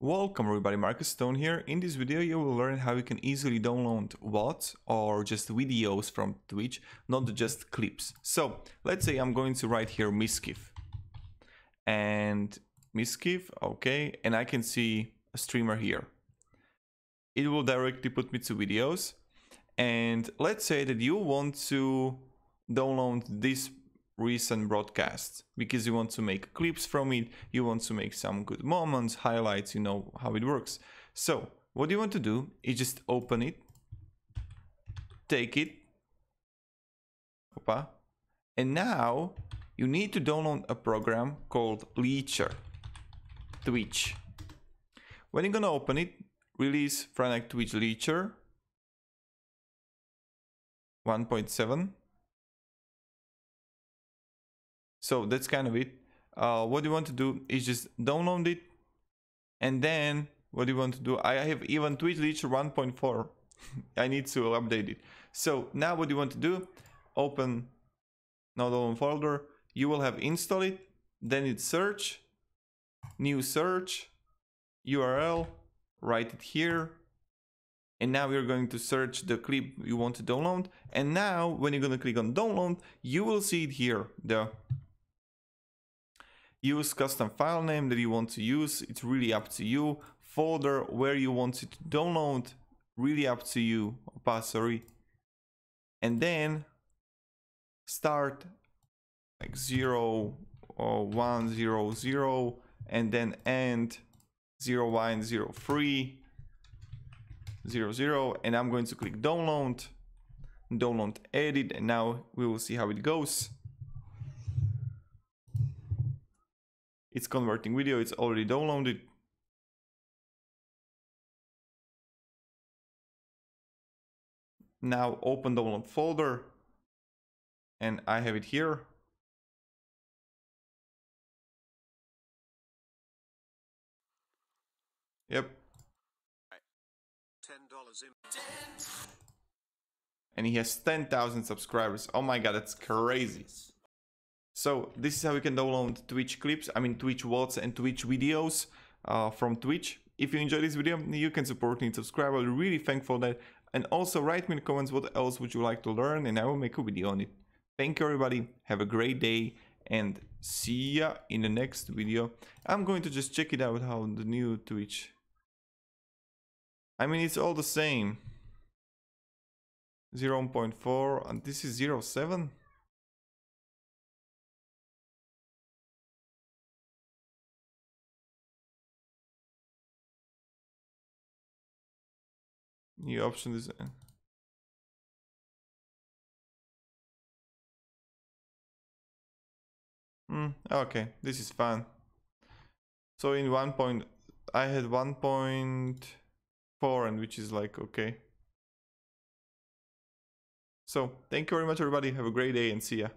Welcome everybody, Marcus Stone here. In this video you will learn how you can easily download VODs or just videos from Twitch, not just clips. So let's say I'm going to write here Miskiff and Miskiff, okay, and I can see a streamer here. It will directly put me to videos and let's say that you want to download this recent broadcasts because you want to make clips from it, you want to make some good moments, highlights, you know how it works. So what you want to do is just open it, take it, opa, and now you need to download a program called Leecher, Twitch. When you're gonna open it, release Franiac Twitch Leecher 1.7 so that's kind of it. Uh, what you want to do is just download it and then what you want to do? I have even Twitch Leecher 1.4 I need to update it. So now what you want to do? Open download folder. You will have install it then it's search new search URL write it here and now you're going to search the clip you want to download. And now when you're going to click on download you will see it here the use custom file name that you want to use. It's really up to you. Folder where you want it to download really up to you. Opa sorry. And then start like 0 or 1 0 0 and then end 0 1 0 3 0 0 and I'm going to click download download edit and now we will see how it goes It's converting video, it's already downloaded. Now open download folder and I have it here. Yep. And he has 10,000 subscribers. Oh my god, that's crazy. So this is how you can download Twitch clips, I mean Twitch VODs and Twitch videos uh, from Twitch. If you enjoyed this video, you can support me and subscribe. I'm really thankful that. And also write me in the comments what else would you like to learn and I will make a video on it. Thank you everybody, have a great day and see ya in the next video. I'm going to just check it out how the new Twitch. I mean it's all the same. 0.4 and this is 0.7. New option design. Hmm, okay, this is fun. So in one point, I had 1.4 and which is like, okay. So thank you very much everybody. Have a great day and see ya.